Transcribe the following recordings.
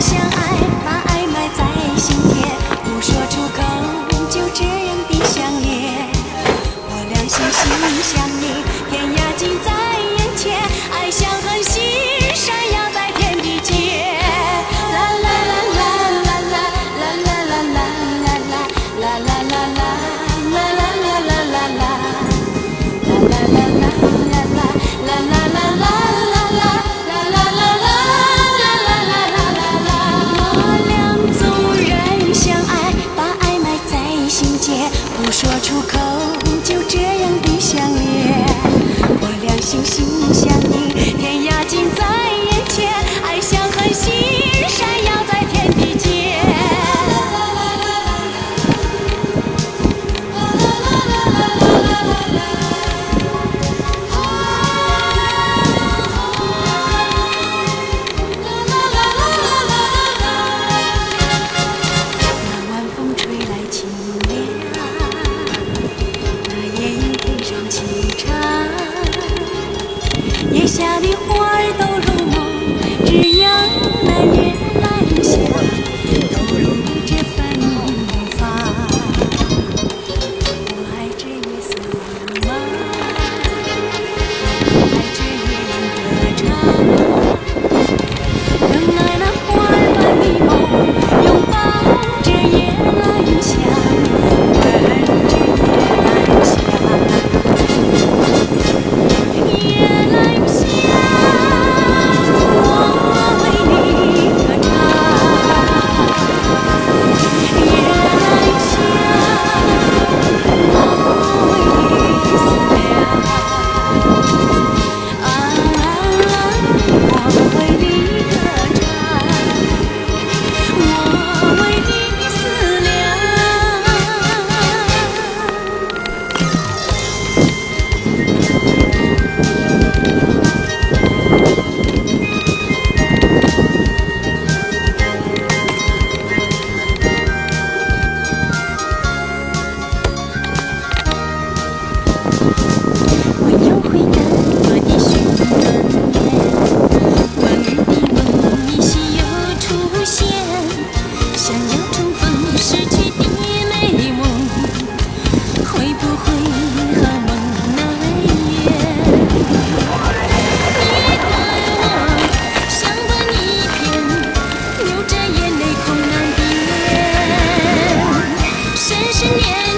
想。心相印，天涯尽在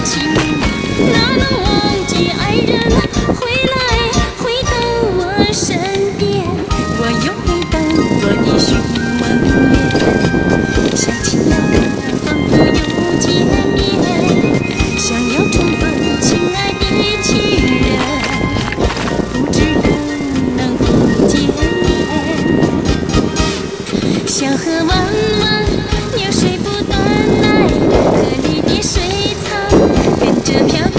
情哪能忘记爱人回来回到我身边，我又回到我的旧梦恋，想起了他仿佛又见面，想要重逢，亲爱的情人，不知道能不见。小河弯弯，流水不断来，河里的水。tu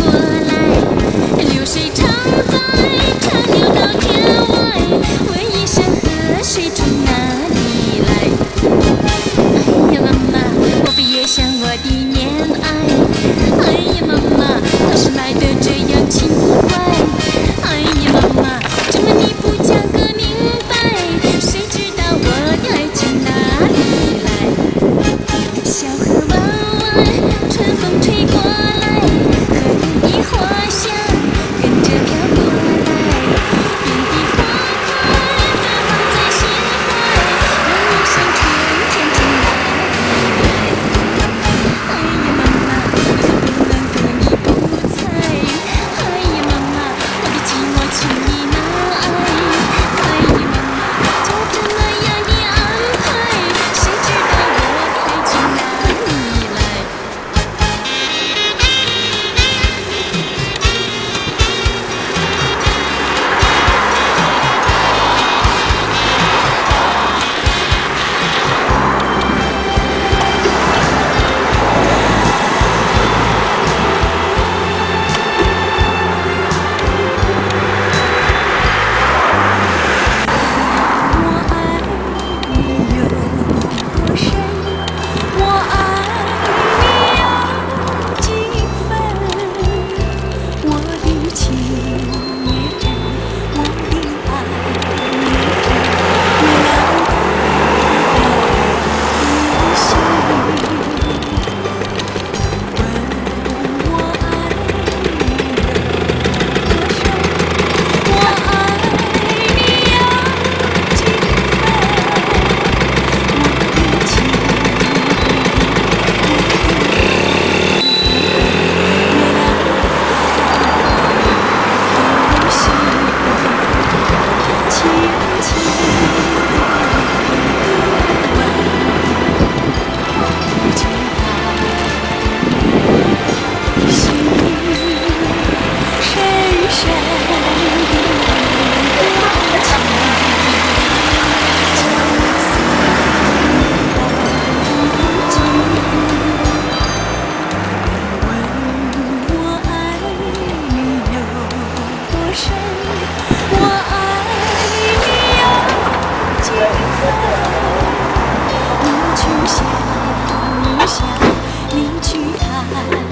想一想你去看